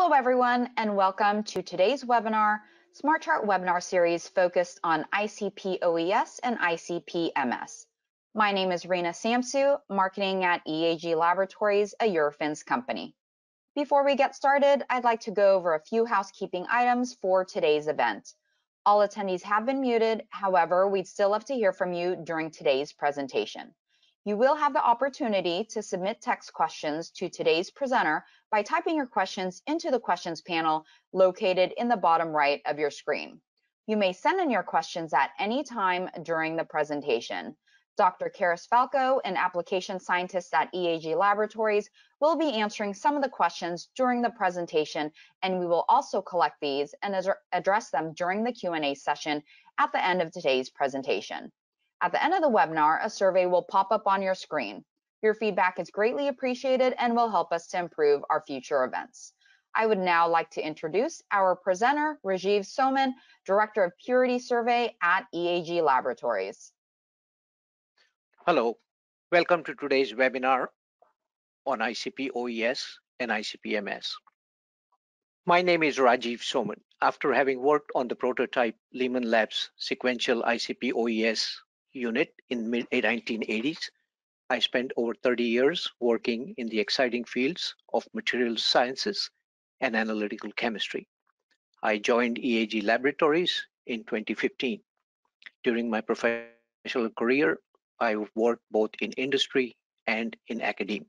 Hello, everyone, and welcome to today's webinar, Smart Chart webinar series focused on ICP OES and ICP MS. My name is Rena Samsu, marketing at EAG Laboratories, a Eurofins company. Before we get started, I'd like to go over a few housekeeping items for today's event. All attendees have been muted. However, we'd still love to hear from you during today's presentation. You will have the opportunity to submit text questions to today's presenter by typing your questions into the questions panel located in the bottom right of your screen. You may send in your questions at any time during the presentation. Dr. Karis Falco, an application scientist at EAG Laboratories, will be answering some of the questions during the presentation, and we will also collect these and address them during the Q&A session at the end of today's presentation. At the end of the webinar, a survey will pop up on your screen. Your feedback is greatly appreciated and will help us to improve our future events. I would now like to introduce our presenter, Rajiv Soman, Director of Purity Survey at EAG Laboratories. Hello, welcome to today's webinar on ICP OES and ICP MS. My name is Rajiv Soman. After having worked on the prototype Leeman Labs sequential ICP OES unit in mid eh, 1980s, I spent over 30 years working in the exciting fields of materials sciences and analytical chemistry. I joined EAG Laboratories in 2015. During my professional career, I worked both in industry and in academia.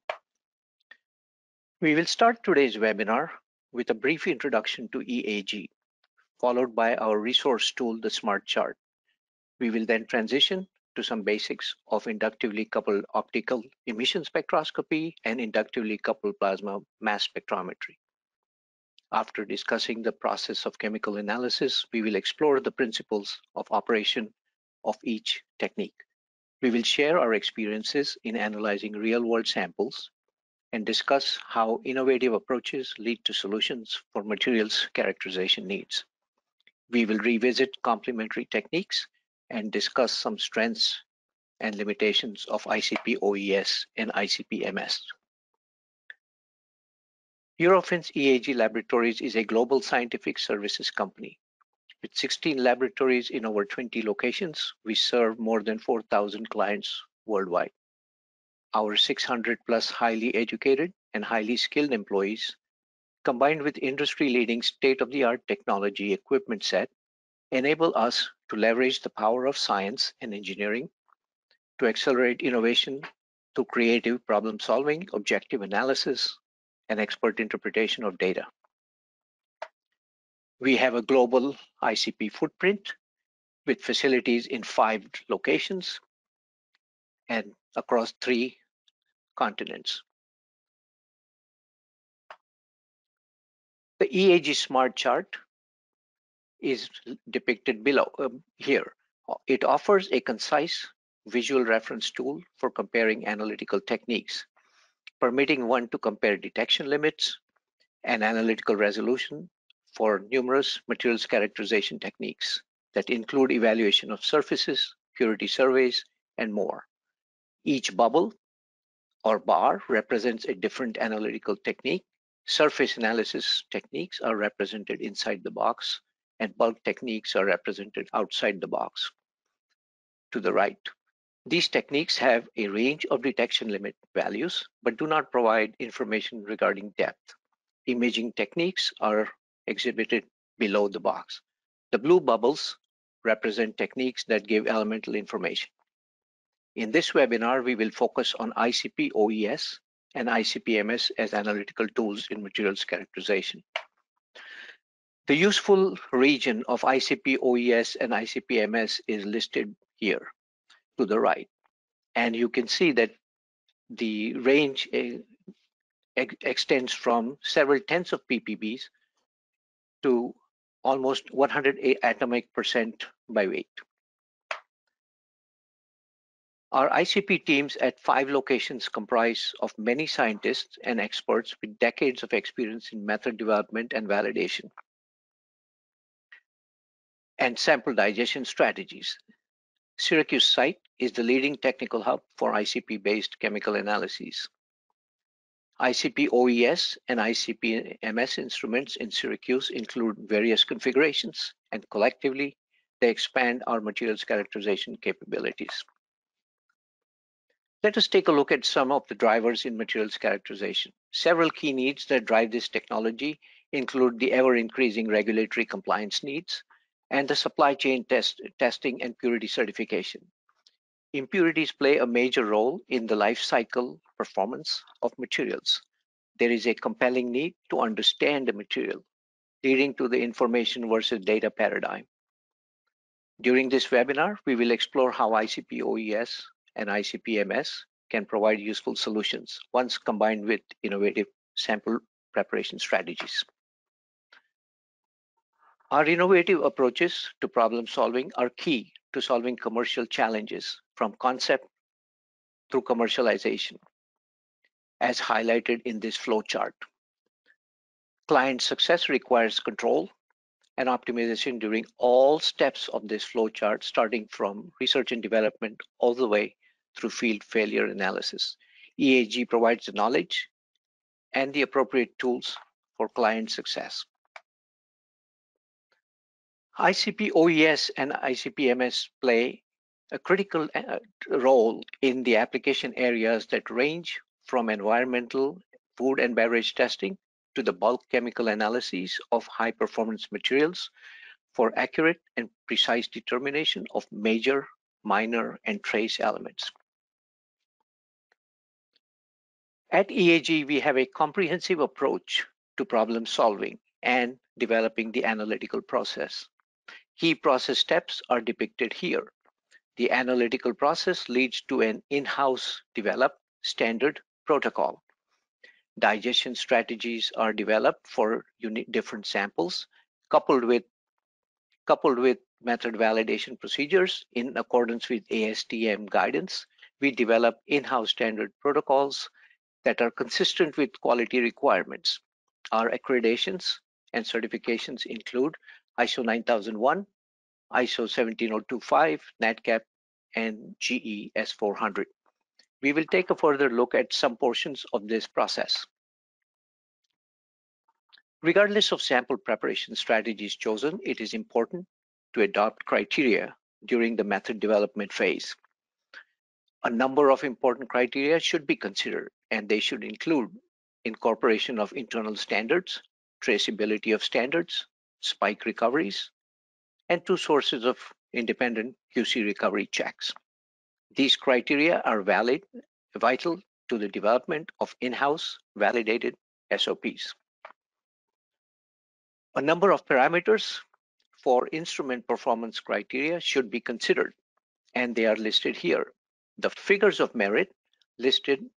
We will start today's webinar with a brief introduction to EAG, followed by our resource tool, the Smart Chart. We will then transition to some basics of inductively coupled optical emission spectroscopy and inductively coupled plasma mass spectrometry. After discussing the process of chemical analysis, we will explore the principles of operation of each technique. We will share our experiences in analyzing real-world samples and discuss how innovative approaches lead to solutions for materials characterization needs. We will revisit complementary techniques and discuss some strengths and limitations of ICP OES and ICP MS. Eurofins EAG Laboratories is a global scientific services company. With 16 laboratories in over 20 locations, we serve more than 4,000 clients worldwide. Our 600 plus highly educated and highly skilled employees, combined with industry-leading state-of-the-art technology equipment set, enable us to leverage the power of science and engineering to accelerate innovation through creative problem solving, objective analysis, and expert interpretation of data. We have a global ICP footprint with facilities in five locations and across three continents. The EAG Smart Chart is depicted below um, here. It offers a concise visual reference tool for comparing analytical techniques, permitting one to compare detection limits and analytical resolution for numerous materials characterization techniques that include evaluation of surfaces, purity surveys, and more. Each bubble or bar represents a different analytical technique. Surface analysis techniques are represented inside the box, and bulk techniques are represented outside the box to the right. These techniques have a range of detection limit values, but do not provide information regarding depth. Imaging techniques are exhibited below the box. The blue bubbles represent techniques that give elemental information. In this webinar, we will focus on ICP OES and ICP MS as analytical tools in materials characterization. The useful region of ICP OES and ICP MS is listed here to the right. And you can see that the range eh, ex extends from several tens of ppbs to almost 100 atomic percent by weight. Our ICP teams at five locations comprise of many scientists and experts with decades of experience in method development and validation and sample digestion strategies. Syracuse site is the leading technical hub for ICP-based chemical analyses. ICP OES and ICP MS instruments in Syracuse include various configurations, and collectively, they expand our materials characterization capabilities. Let us take a look at some of the drivers in materials characterization. Several key needs that drive this technology include the ever-increasing regulatory compliance needs and the supply chain test, testing and purity certification. Impurities play a major role in the life cycle performance of materials. There is a compelling need to understand the material, leading to the information versus data paradigm. During this webinar, we will explore how ICP OES and ICP-MS can provide useful solutions once combined with innovative sample preparation strategies. Our innovative approaches to problem solving are key to solving commercial challenges from concept through commercialization, as highlighted in this flow chart. Client success requires control and optimization during all steps of this flow chart, starting from research and development all the way through field failure analysis. EAG provides the knowledge and the appropriate tools for client success. ICP OES and ICP MS play a critical uh, role in the application areas that range from environmental, food and beverage testing to the bulk chemical analyses of high performance materials for accurate and precise determination of major, minor, and trace elements. At EAG, we have a comprehensive approach to problem solving and developing the analytical process. Key process steps are depicted here. The analytical process leads to an in-house developed standard protocol. Digestion strategies are developed for different samples, coupled with coupled with method validation procedures in accordance with ASTM guidance. We develop in-house standard protocols that are consistent with quality requirements. Our accreditations and certifications include ISO 9001, ISO 17025, NADCAP, and GE S400. We will take a further look at some portions of this process. Regardless of sample preparation strategies chosen, it is important to adopt criteria during the method development phase. A number of important criteria should be considered, and they should include incorporation of internal standards, traceability of standards, spike recoveries, and two sources of independent QC recovery checks. These criteria are valid, vital to the development of in-house validated SOPs. A number of parameters for instrument performance criteria should be considered, and they are listed here. The figures of merit listed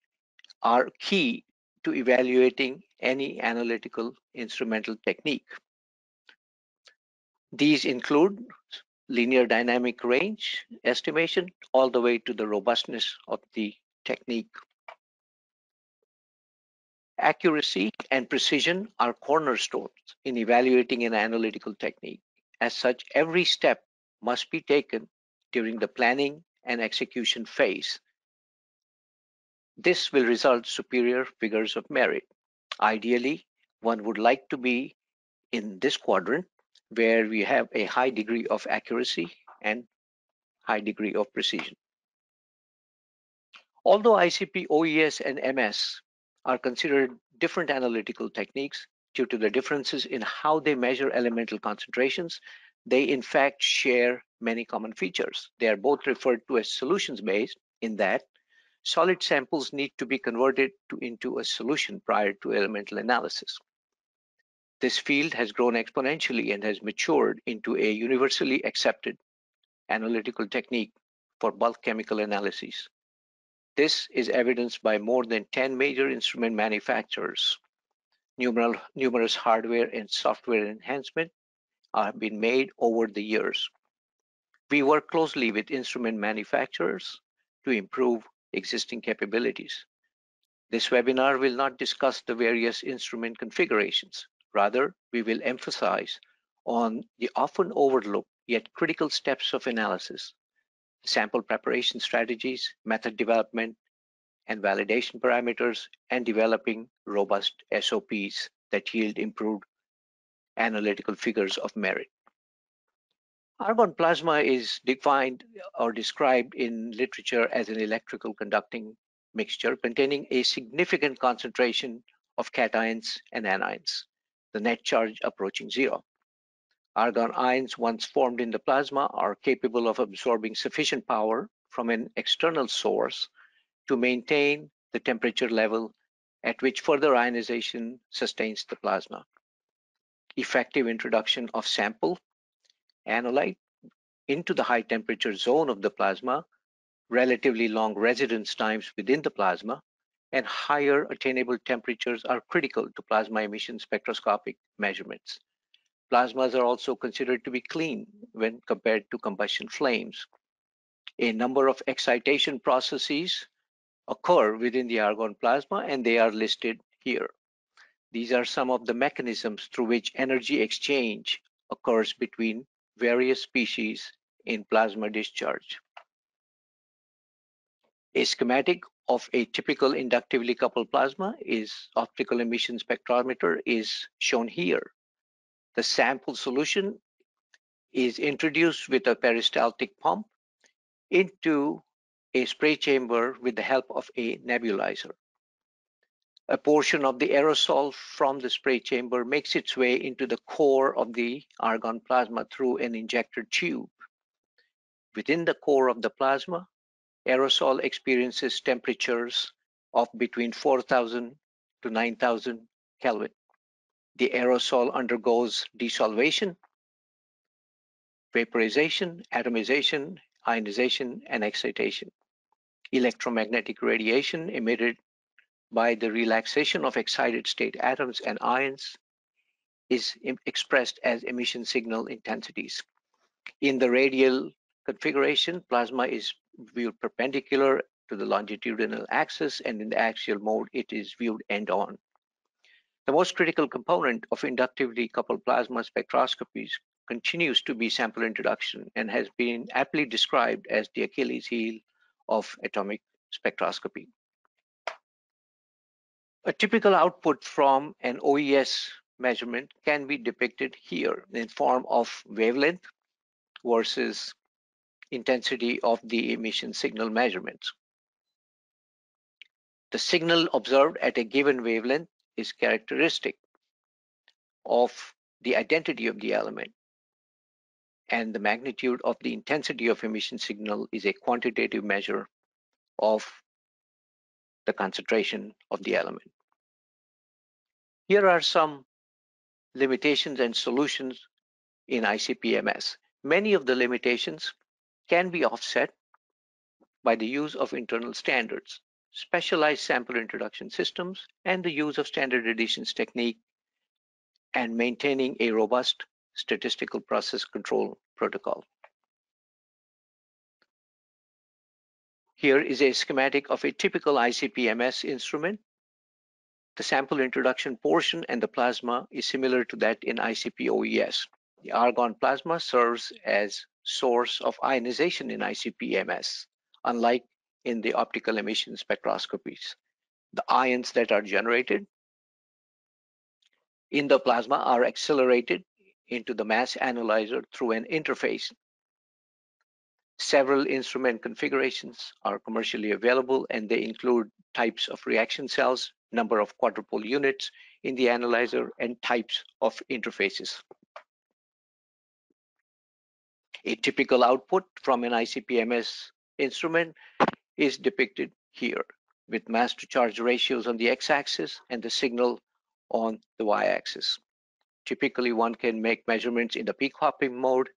are key to evaluating any analytical instrumental technique. These include linear dynamic range estimation all the way to the robustness of the technique. Accuracy and precision are cornerstones in evaluating an analytical technique. As such, every step must be taken during the planning and execution phase. This will result superior figures of merit. Ideally, one would like to be in this quadrant where we have a high degree of accuracy and high degree of precision. Although ICP OES and MS are considered different analytical techniques due to the differences in how they measure elemental concentrations, they in fact share many common features. They are both referred to as solutions-based in that solid samples need to be converted to, into a solution prior to elemental analysis. This field has grown exponentially and has matured into a universally accepted analytical technique for bulk chemical analyses. This is evidenced by more than 10 major instrument manufacturers. Numeral, numerous hardware and software enhancements have been made over the years. We work closely with instrument manufacturers to improve existing capabilities. This webinar will not discuss the various instrument configurations. Rather, we will emphasize on the often overlooked yet critical steps of analysis, sample preparation strategies, method development, and validation parameters and developing robust SOPs that yield improved analytical figures of merit. Argon plasma is defined or described in literature as an electrical conducting mixture containing a significant concentration of cations and anions, the net charge approaching zero. Argon ions once formed in the plasma are capable of absorbing sufficient power from an external source to maintain the temperature level at which further ionization sustains the plasma. Effective introduction of sample analyte into the high temperature zone of the plasma, relatively long residence times within the plasma, and higher attainable temperatures are critical to plasma emission spectroscopic measurements. Plasmas are also considered to be clean when compared to combustion flames. A number of excitation processes occur within the argon plasma and they are listed here. These are some of the mechanisms through which energy exchange occurs between various species in plasma discharge. A schematic of a typical inductively coupled plasma is optical emission spectrometer is shown here. The sample solution is introduced with a peristaltic pump into a spray chamber with the help of a nebulizer. A portion of the aerosol from the spray chamber makes its way into the core of the argon plasma through an injector tube. Within the core of the plasma, aerosol experiences temperatures of between 4000 to 9000 Kelvin. The aerosol undergoes desolvation, vaporization, atomization, ionization, and excitation. Electromagnetic radiation emitted by the relaxation of excited state atoms and ions is expressed as emission signal intensities. In the radial configuration, plasma is viewed perpendicular to the longitudinal axis and in the axial mode it is viewed end-on. The most critical component of inductively coupled plasma spectroscopies continues to be sample introduction and has been aptly described as the Achilles heel of atomic spectroscopy. A typical output from an OES measurement can be depicted here in form of wavelength versus intensity of the emission signal measurements. The signal observed at a given wavelength is characteristic of the identity of the element and the magnitude of the intensity of emission signal is a quantitative measure of the concentration of the element. Here are some limitations and solutions in ICP-MS. Many of the limitations can be offset by the use of internal standards, specialized sample introduction systems, and the use of standard additions technique and maintaining a robust statistical process control protocol. Here is a schematic of a typical ICP-MS instrument. The sample introduction portion and the plasma is similar to that in ICP-OES. The argon plasma serves as source of ionization in ICP-MS, unlike in the optical emission spectroscopies. The ions that are generated in the plasma are accelerated into the mass analyzer through an interface Several instrument configurations are commercially available and they include types of reaction cells, number of quadrupole units in the analyzer, and types of interfaces. A typical output from an ICP-MS instrument is depicted here with mass to charge ratios on the x-axis and the signal on the y-axis. Typically, one can make measurements in the peak hopping mode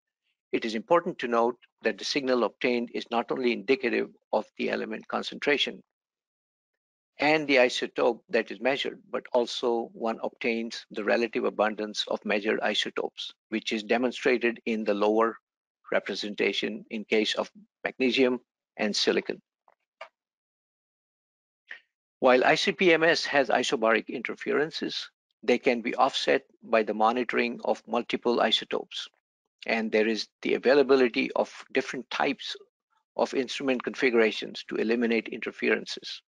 it is important to note that the signal obtained is not only indicative of the element concentration and the isotope that is measured, but also one obtains the relative abundance of measured isotopes, which is demonstrated in the lower representation in case of magnesium and silicon. While ICP-MS has isobaric interferences, they can be offset by the monitoring of multiple isotopes and there is the availability of different types of instrument configurations to eliminate interferences.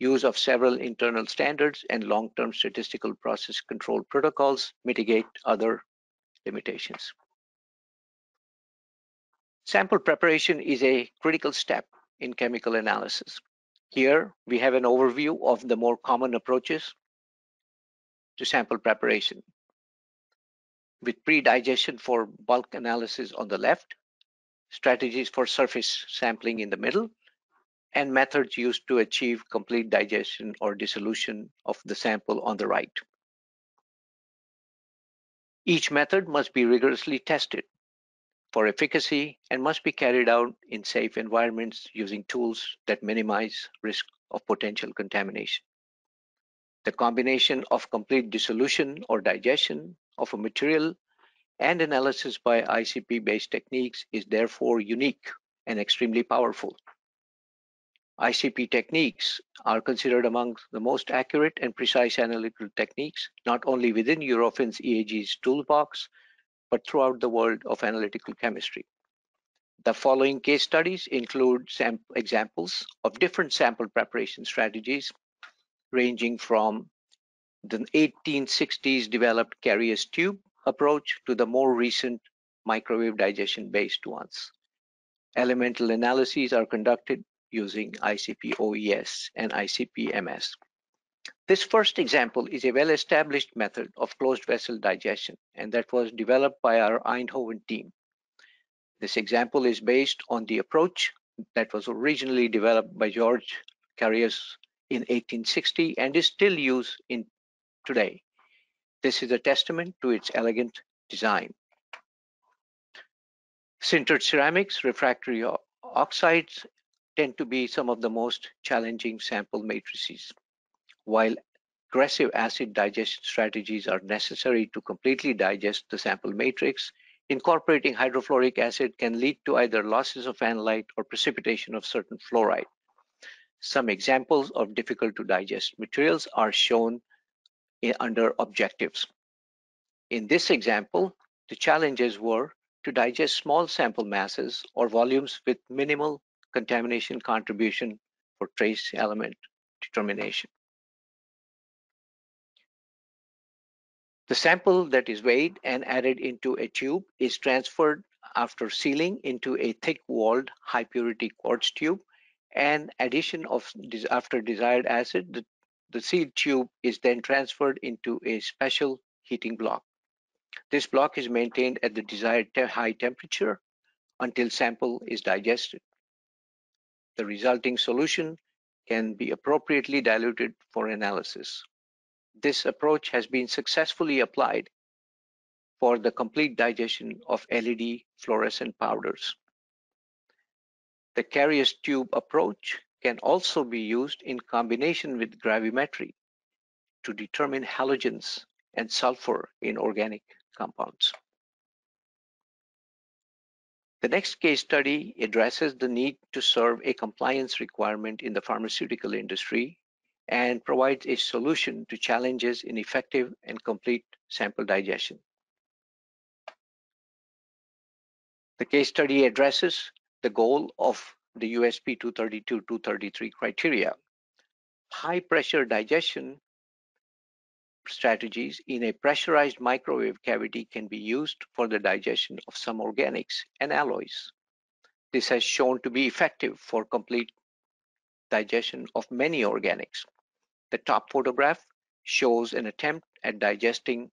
use of several internal standards and long-term statistical process control protocols mitigate other limitations. Sample preparation is a critical step in chemical analysis. Here, we have an overview of the more common approaches to sample preparation. With pre-digestion for bulk analysis on the left, strategies for surface sampling in the middle, and methods used to achieve complete digestion or dissolution of the sample on the right. Each method must be rigorously tested for efficacy and must be carried out in safe environments using tools that minimize risk of potential contamination. The combination of complete dissolution or digestion of a material and analysis by ICP-based techniques is therefore unique and extremely powerful. ICP techniques are considered among the most accurate and precise analytical techniques, not only within Eurofins EAG's toolbox, but throughout the world of analytical chemistry. The following case studies include examples of different sample preparation strategies, ranging from the 1860s developed Carius tube approach to the more recent microwave digestion based ones. Elemental analyses are conducted using ICP OES and ICP MS. This first example is a well-established method of closed vessel digestion, and that was developed by our Eindhoven team. This example is based on the approach that was originally developed by George Carius in 1860 and is still used in today. This is a testament to its elegant design. Sintered ceramics, refractory oxides, tend to be some of the most challenging sample matrices. While aggressive acid digestion strategies are necessary to completely digest the sample matrix, incorporating hydrofluoric acid can lead to either losses of analyte or precipitation of certain fluoride. Some examples of difficult to digest materials are shown under objectives. In this example, the challenges were to digest small sample masses or volumes with minimal contamination contribution for trace element determination. The sample that is weighed and added into a tube is transferred after sealing into a thick-walled high-purity quartz tube and addition of after desired acid, the, the sealed tube is then transferred into a special heating block. This block is maintained at the desired te high temperature until sample is digested. The resulting solution can be appropriately diluted for analysis. This approach has been successfully applied for the complete digestion of LED fluorescent powders. The Carius tube approach can also be used in combination with gravimetry to determine halogens and sulfur in organic compounds. The next case study addresses the need to serve a compliance requirement in the pharmaceutical industry and provides a solution to challenges in effective and complete sample digestion. The case study addresses the goal of the USP 232-233 criteria. High pressure digestion strategies in a pressurized microwave cavity can be used for the digestion of some organics and alloys. This has shown to be effective for complete digestion of many organics. The top photograph shows an attempt at digesting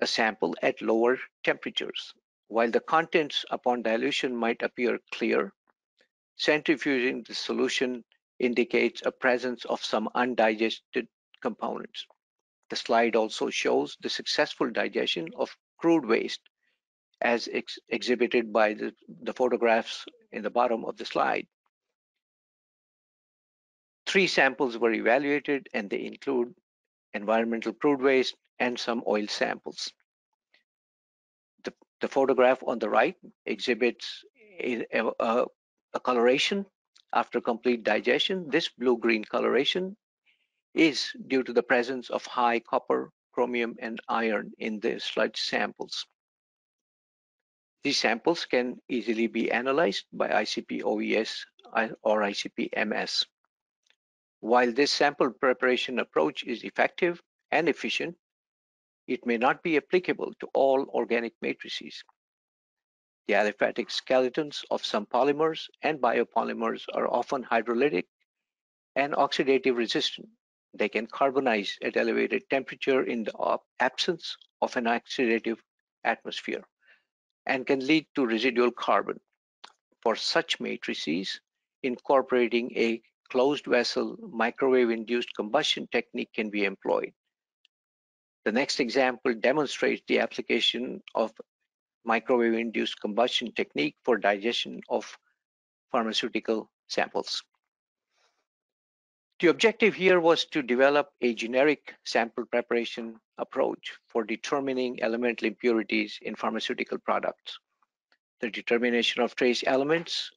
a sample at lower temperatures. While the contents upon dilution might appear clear, centrifuging the solution indicates a presence of some undigested components. The slide also shows the successful digestion of crude waste as ex exhibited by the, the photographs in the bottom of the slide. Three samples were evaluated and they include environmental crude waste and some oil samples. The, the photograph on the right exhibits a, a, a coloration after complete digestion. This blue-green coloration is due to the presence of high copper, chromium, and iron in the sludge samples. These samples can easily be analyzed by ICP OES or ICP MS. While this sample preparation approach is effective and efficient, it may not be applicable to all organic matrices. The aliphatic skeletons of some polymers and biopolymers are often hydrolytic and oxidative resistant. They can carbonize at elevated temperature in the absence of an oxidative atmosphere and can lead to residual carbon. For such matrices, incorporating a closed vessel microwave induced combustion technique can be employed. The next example demonstrates the application of microwave induced combustion technique for digestion of pharmaceutical samples. The objective here was to develop a generic sample preparation approach for determining elemental impurities in pharmaceutical products. The determination of trace elements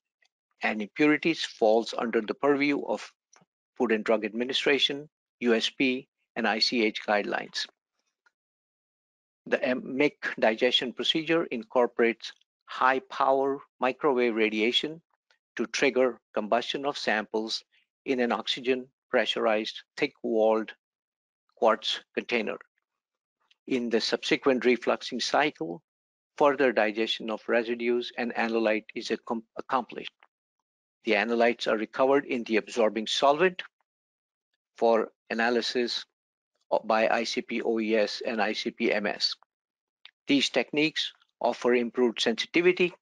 and impurities falls under the purview of Food and Drug Administration, USP, and ICH guidelines. The MIC digestion procedure incorporates high power microwave radiation to trigger combustion of samples in an oxygen pressurized thick walled quartz container. In the subsequent refluxing cycle, further digestion of residues and analyte is accomplished. The analytes are recovered in the absorbing solvent for analysis by ICP OES and ICP MS. These techniques offer improved sensitivity,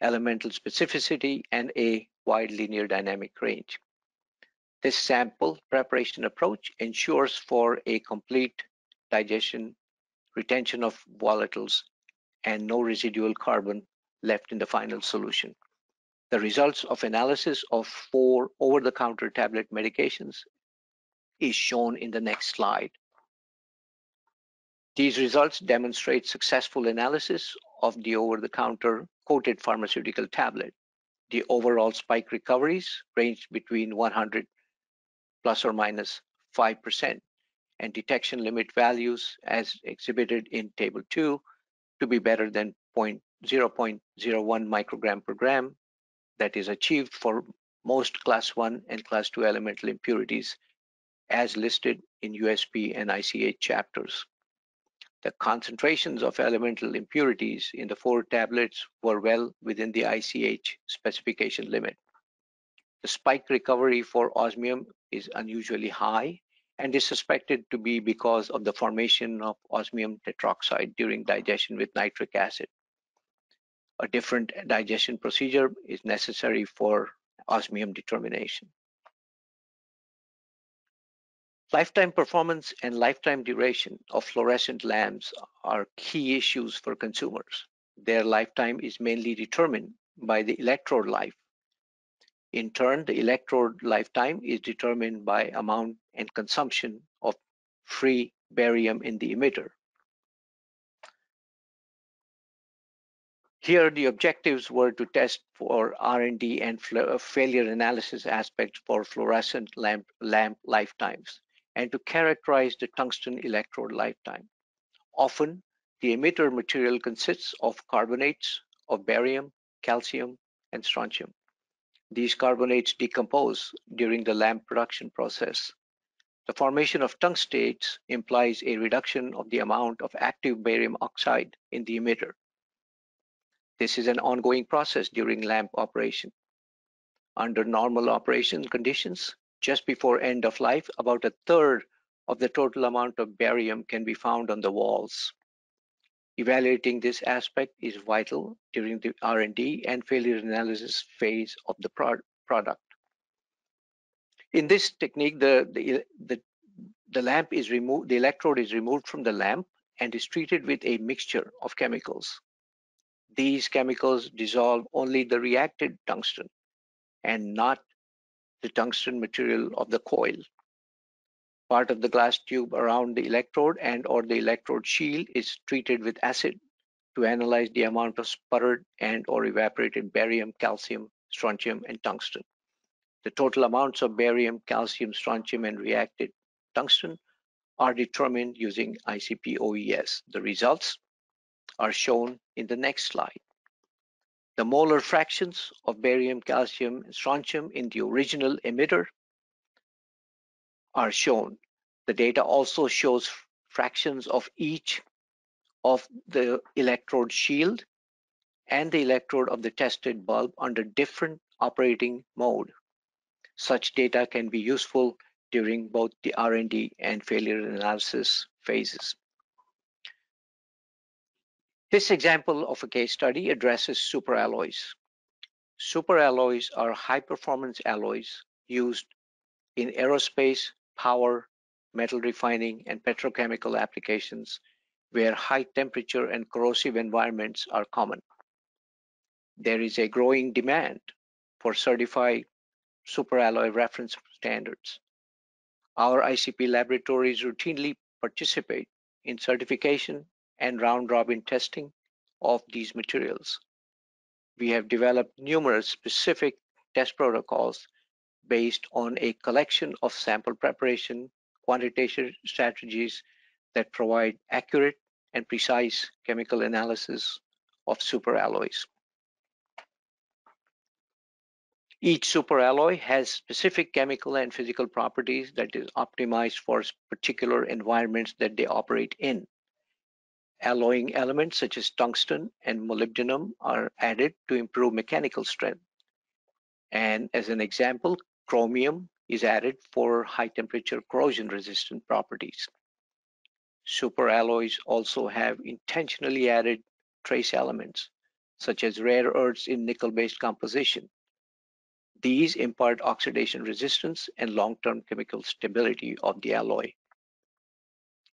elemental specificity, and a wide linear dynamic range. This sample preparation approach ensures for a complete digestion, retention of volatiles, and no residual carbon left in the final solution. The results of analysis of four over-the-counter tablet medications is shown in the next slide. These results demonstrate successful analysis of the over-the-counter coated pharmaceutical tablet. The overall spike recoveries ranged between 100 plus or minus 5% and detection limit values as exhibited in table 2 to be better than 0.01 microgram per gram that is achieved for most class 1 and class 2 elemental impurities as listed in USP and ICH chapters. The concentrations of elemental impurities in the four tablets were well within the ICH specification limit. The spike recovery for osmium is unusually high and is suspected to be because of the formation of osmium tetroxide during digestion with nitric acid. A different digestion procedure is necessary for osmium determination. Lifetime performance and lifetime duration of fluorescent lamps are key issues for consumers. Their lifetime is mainly determined by the electrode life in turn, the electrode lifetime is determined by amount and consumption of free barium in the emitter. Here, the objectives were to test for R&D and uh, failure analysis aspects for fluorescent lamp, lamp lifetimes and to characterize the tungsten electrode lifetime. Often, the emitter material consists of carbonates of barium, calcium, and strontium. These carbonates decompose during the lamp production process. The formation of tungstates implies a reduction of the amount of active barium oxide in the emitter. This is an ongoing process during lamp operation. Under normal operation conditions, just before end of life, about a third of the total amount of barium can be found on the walls. Evaluating this aspect is vital during the R&D and failure analysis phase of the pro product. In this technique, the, the, the, the lamp is removed, the electrode is removed from the lamp and is treated with a mixture of chemicals. These chemicals dissolve only the reacted tungsten and not the tungsten material of the coil. Part of the glass tube around the electrode and or the electrode shield is treated with acid to analyze the amount of sputtered and or evaporated barium, calcium, strontium, and tungsten. The total amounts of barium, calcium, strontium, and reacted tungsten are determined using ICP OES. The results are shown in the next slide. The molar fractions of barium, calcium, and strontium in the original emitter are shown. The data also shows fractions of each of the electrode shield and the electrode of the tested bulb under different operating mode. Such data can be useful during both the R&D and failure analysis phases. This example of a case study addresses superalloys. Superalloys are high-performance alloys used in aerospace, power, metal refining, and petrochemical applications where high temperature and corrosive environments are common. There is a growing demand for certified superalloy reference standards. Our ICP laboratories routinely participate in certification and round-robin testing of these materials. We have developed numerous specific test protocols based on a collection of sample preparation quantitative strategies that provide accurate and precise chemical analysis of superalloys. Each superalloy has specific chemical and physical properties that is optimized for particular environments that they operate in. Alloying elements such as tungsten and molybdenum are added to improve mechanical strength. And as an example, chromium is added for high temperature corrosion resistant properties. Superalloys also have intentionally added trace elements, such as rare earths in nickel-based composition, these impart oxidation resistance and long-term chemical stability of the alloy.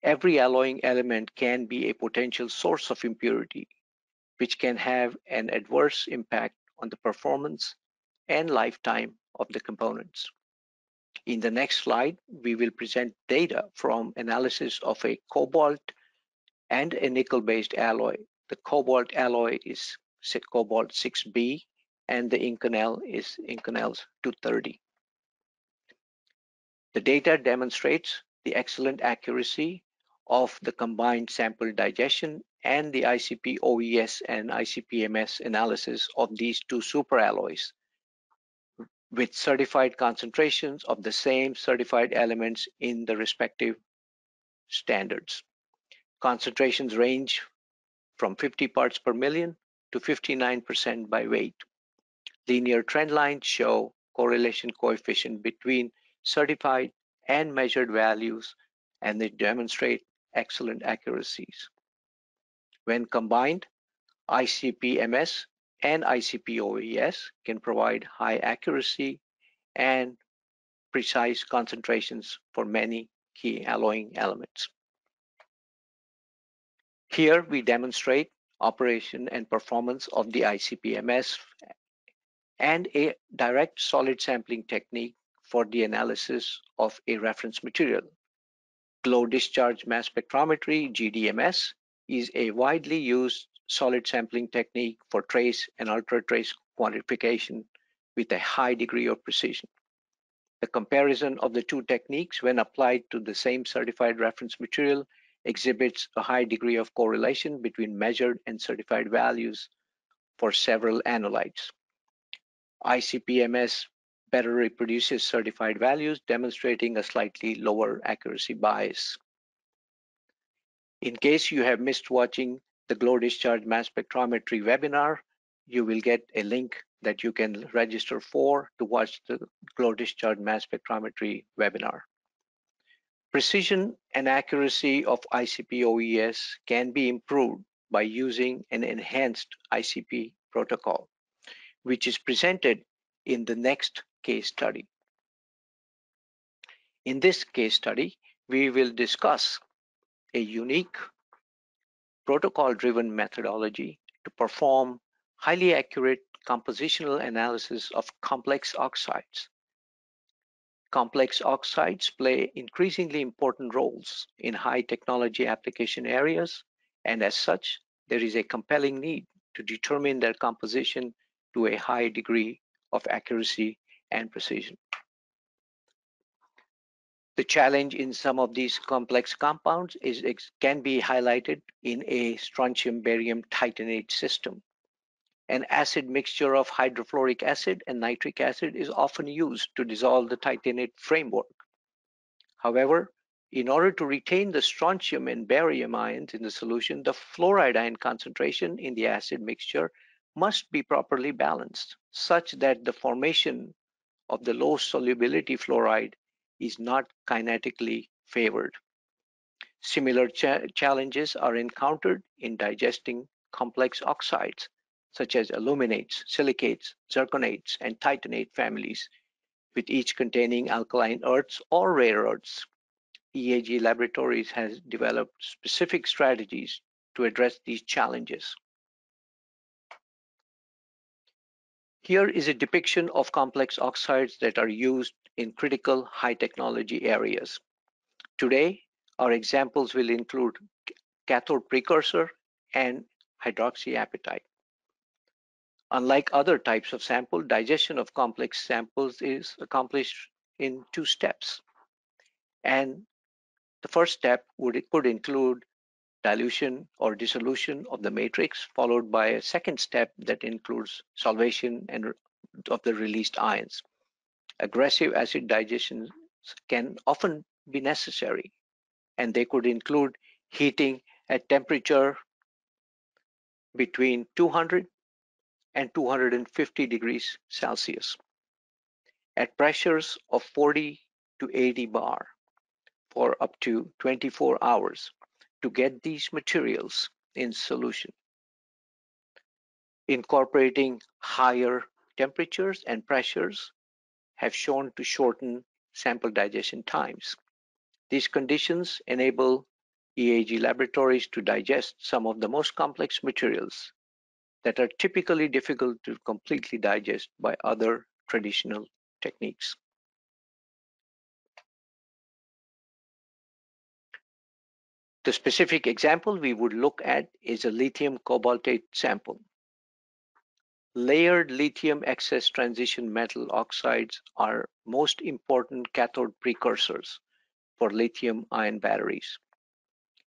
Every alloying element can be a potential source of impurity, which can have an adverse impact on the performance and lifetime of the components. In the next slide, we will present data from analysis of a cobalt and a nickel-based alloy. The cobalt alloy is cobalt 6B and the Inconel is Inconel 230. The data demonstrates the excellent accuracy of the combined sample digestion and the ICP OES and ICP-MS analysis of these two superalloys with certified concentrations of the same certified elements in the respective standards. Concentrations range from 50 parts per million to 59% by weight linear trend lines show correlation coefficient between certified and measured values and they demonstrate excellent accuracies. When combined, ICP-MS and ICP-OES can provide high accuracy and precise concentrations for many key alloying elements. Here we demonstrate operation and performance of the ICP-MS and a direct solid sampling technique for the analysis of a reference material. Glow discharge mass spectrometry, GDMS, is a widely used solid sampling technique for trace and ultra-trace quantification with a high degree of precision. The comparison of the two techniques when applied to the same certified reference material exhibits a high degree of correlation between measured and certified values for several analytes. ICP-MS better reproduces certified values, demonstrating a slightly lower accuracy bias. In case you have missed watching the glow discharge mass spectrometry webinar, you will get a link that you can register for to watch the glow discharge mass spectrometry webinar. Precision and accuracy of ICP OES can be improved by using an enhanced ICP protocol which is presented in the next case study. In this case study, we will discuss a unique protocol-driven methodology to perform highly accurate compositional analysis of complex oxides. Complex oxides play increasingly important roles in high technology application areas, and as such, there is a compelling need to determine their composition to a high degree of accuracy and precision. The challenge in some of these complex compounds is can be highlighted in a strontium barium titanate system. An acid mixture of hydrofluoric acid and nitric acid is often used to dissolve the titanate framework. However, in order to retain the strontium and barium ions in the solution, the fluoride ion concentration in the acid mixture must be properly balanced such that the formation of the low solubility fluoride is not kinetically favored. Similar cha challenges are encountered in digesting complex oxides such as aluminates, silicates, zirconates, and titanate families, with each containing alkaline earths or rare earths. EAG Laboratories has developed specific strategies to address these challenges. Here is a depiction of complex oxides that are used in critical high technology areas. Today, our examples will include cathode precursor and hydroxyapatite. Unlike other types of sample, digestion of complex samples is accomplished in two steps. And the first step would could include dilution or dissolution of the matrix, followed by a second step that includes solvation and of the released ions. Aggressive acid digestion can often be necessary, and they could include heating at temperature between 200 and 250 degrees Celsius at pressures of 40 to 80 bar for up to 24 hours to get these materials in solution. Incorporating higher temperatures and pressures have shown to shorten sample digestion times. These conditions enable EAG laboratories to digest some of the most complex materials that are typically difficult to completely digest by other traditional techniques. The specific example we would look at is a lithium cobaltate sample. Layered lithium excess transition metal oxides are most important cathode precursors for lithium ion batteries.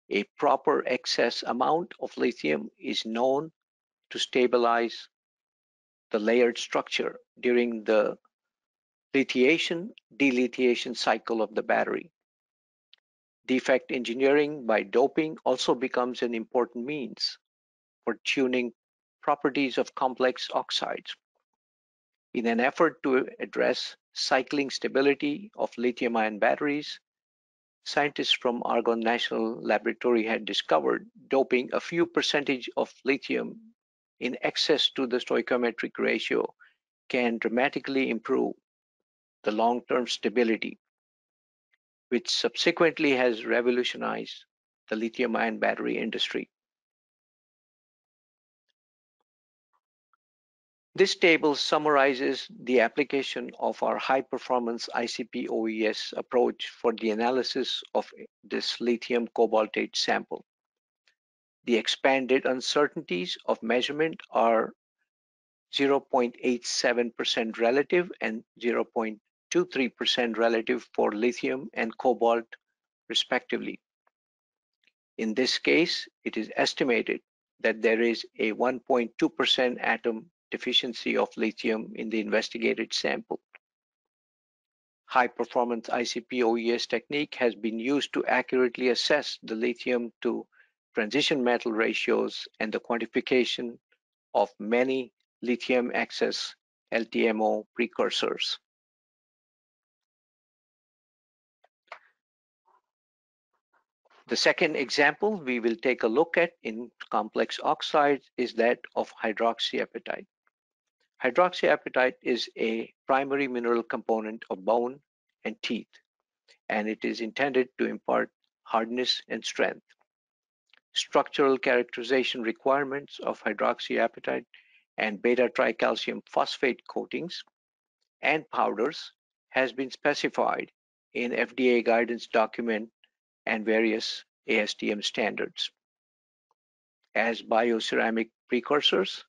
A proper excess amount of lithium is known to stabilize the layered structure during the lithiation delithiation cycle of the battery. Defect engineering by doping also becomes an important means for tuning properties of complex oxides. In an effort to address cycling stability of lithium-ion batteries, scientists from Argonne National Laboratory had discovered doping a few percentage of lithium in excess to the stoichiometric ratio can dramatically improve the long-term stability which subsequently has revolutionized the lithium-ion battery industry. This table summarizes the application of our high-performance ICP OES approach for the analysis of this lithium cobaltate sample. The expanded uncertainties of measurement are 0.87% relative and 0. 23% relative for lithium and cobalt, respectively. In this case, it is estimated that there is a 1.2% atom deficiency of lithium in the investigated sample. High performance ICP OES technique has been used to accurately assess the lithium to transition metal ratios and the quantification of many lithium excess LTMO precursors. The second example we will take a look at in complex oxides is that of hydroxyapatite. Hydroxyapatite is a primary mineral component of bone and teeth, and it is intended to impart hardness and strength. Structural characterization requirements of hydroxyapatite and beta tricalcium phosphate coatings and powders has been specified in FDA guidance document and various ASTM standards. As bioceramic precursors,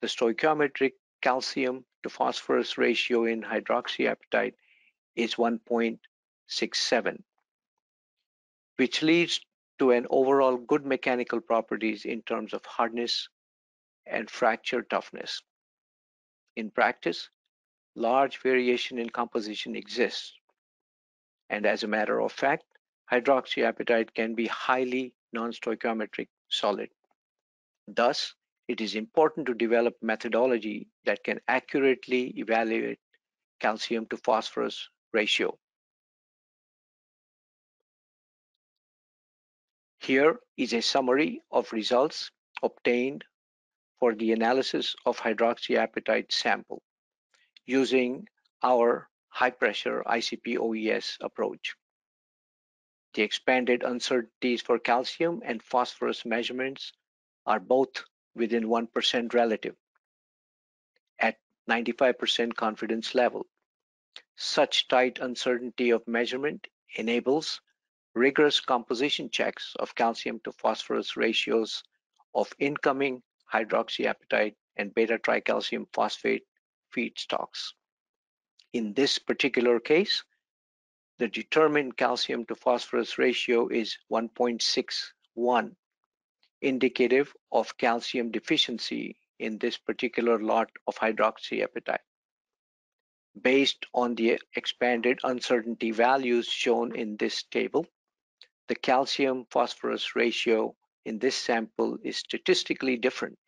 the stoichiometric calcium to phosphorus ratio in hydroxyapatite is 1.67, which leads to an overall good mechanical properties in terms of hardness and fracture toughness. In practice, large variation in composition exists And as a matter of fact, hydroxyapatite can be highly non-stoichiometric solid. Thus, it is important to develop methodology that can accurately evaluate calcium to phosphorus ratio. Here is a summary of results obtained for the analysis of hydroxyapatite sample using our high pressure ICP OES approach. The expanded uncertainties for calcium and phosphorus measurements are both within 1% relative at 95% confidence level. Such tight uncertainty of measurement enables rigorous composition checks of calcium to phosphorus ratios of incoming hydroxyapatite and beta tricalcium phosphate feedstocks. In this particular case, the determined calcium to phosphorus ratio is 1.61, indicative of calcium deficiency in this particular lot of hydroxyapatite. Based on the expanded uncertainty values shown in this table, the calcium phosphorus ratio in this sample is statistically different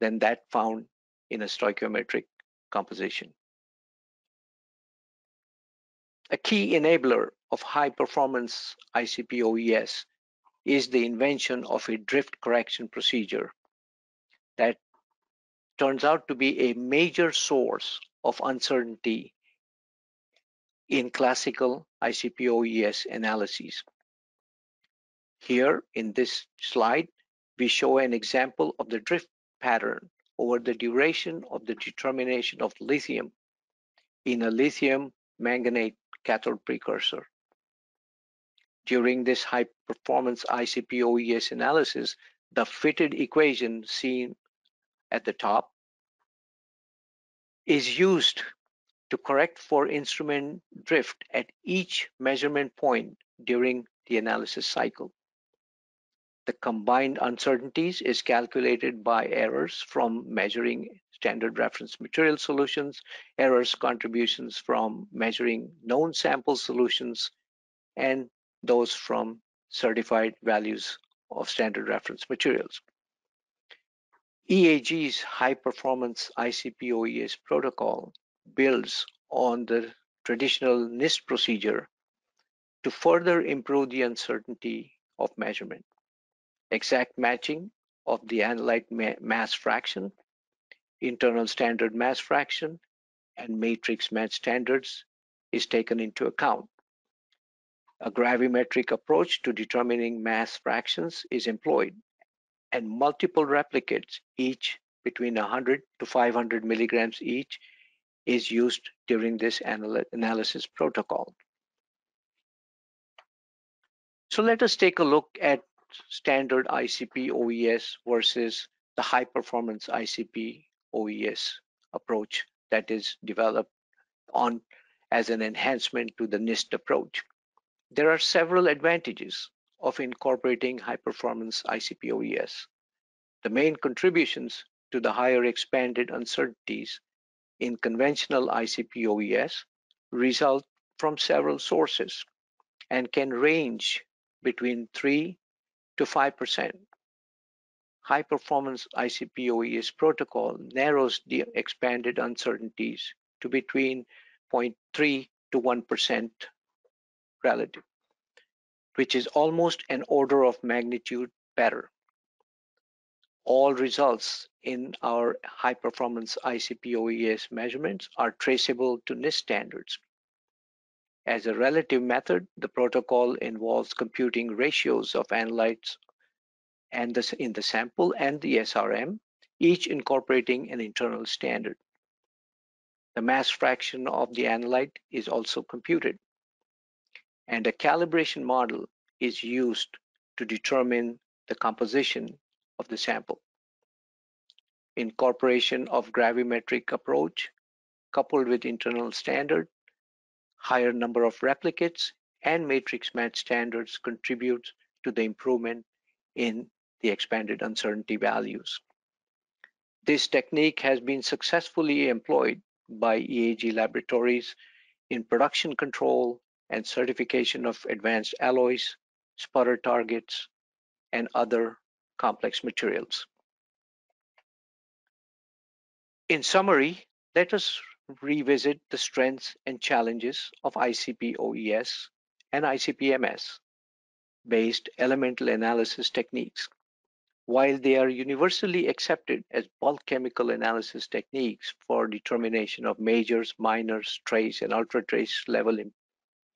than that found in a stoichiometric composition. A key enabler of high performance ICP OES is the invention of a drift correction procedure that turns out to be a major source of uncertainty in classical ICP OES analyses. Here in this slide, we show an example of the drift pattern over the duration of the determination of lithium in a lithium manganate cathode precursor. During this high performance ICP OES analysis, the fitted equation seen at the top is used to correct for instrument drift at each measurement point during the analysis cycle. The combined uncertainties is calculated by errors from measuring standard reference material solutions, errors contributions from measuring known sample solutions, and those from certified values of standard reference materials. EAG's high performance ICP OES protocol builds on the traditional NIST procedure to further improve the uncertainty of measurement. Exact matching of the analyte ma mass fraction internal standard mass fraction, and matrix match standards is taken into account. A gravimetric approach to determining mass fractions is employed, and multiple replicates, each between 100 to 500 milligrams each, is used during this anal analysis protocol. So let us take a look at standard ICP OES versus the high performance ICP OES approach that is developed on as an enhancement to the NIST approach. There are several advantages of incorporating high performance ICP OES. The main contributions to the higher expanded uncertainties in conventional ICP OES result from several sources and can range between 3 to 5 percent high performance ICP OES protocol narrows the expanded uncertainties to between 0.3 to 1% relative, which is almost an order of magnitude better. All results in our high performance ICP OES measurements are traceable to NIST standards. As a relative method, the protocol involves computing ratios of analytes and the, in the sample and the SRM, each incorporating an internal standard. The mass fraction of the analyte is also computed, and a calibration model is used to determine the composition of the sample. Incorporation of gravimetric approach coupled with internal standard, higher number of replicates, and matrix match standards contributes to the improvement in the expanded uncertainty values. This technique has been successfully employed by EAG laboratories in production control and certification of advanced alloys, sputter targets, and other complex materials. In summary, let us revisit the strengths and challenges of ICP OES and ICP-MS based elemental analysis techniques. While they are universally accepted as bulk chemical analysis techniques for determination of majors, minors, trace, and ultra-trace level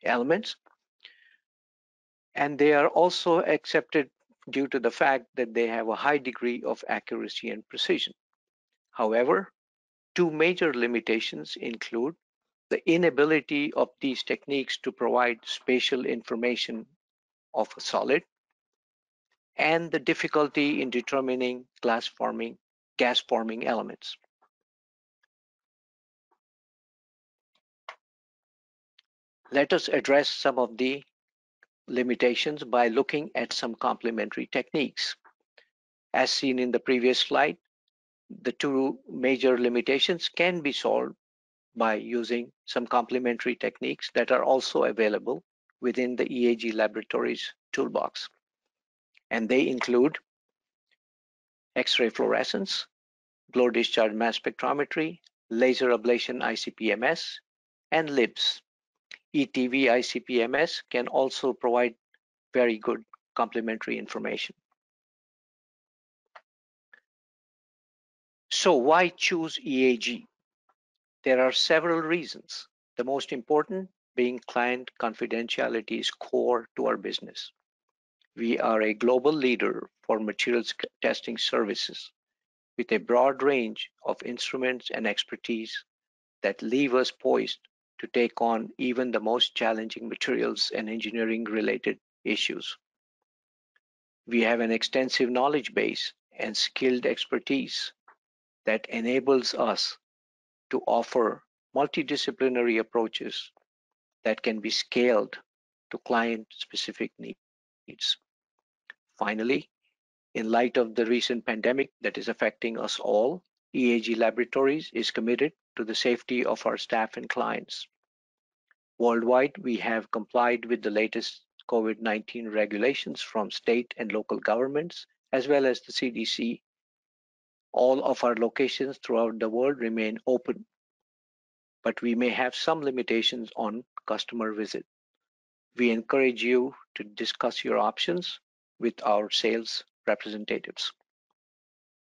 elements, and they are also accepted due to the fact that they have a high degree of accuracy and precision. However, two major limitations include the inability of these techniques to provide spatial information of a solid and the difficulty in determining glass forming, gas forming elements. Let us address some of the limitations by looking at some complementary techniques. As seen in the previous slide, the two major limitations can be solved by using some complementary techniques that are also available within the EAG Laboratories toolbox. And they include X-ray fluorescence, glow discharge mass spectrometry, laser ablation ICP-MS, and LIBS. ETV ICP-MS can also provide very good complementary information. So why choose EAG? There are several reasons. The most important being client confidentiality is core to our business. We are a global leader for materials testing services with a broad range of instruments and expertise that leave us poised to take on even the most challenging materials and engineering related issues. We have an extensive knowledge base and skilled expertise that enables us to offer multidisciplinary approaches that can be scaled to client specific needs. Finally, in light of the recent pandemic that is affecting us all, EAG Laboratories is committed to the safety of our staff and clients. Worldwide, we have complied with the latest COVID-19 regulations from state and local governments, as well as the CDC. All of our locations throughout the world remain open, but we may have some limitations on customer visit. We encourage you to discuss your options with our sales representatives.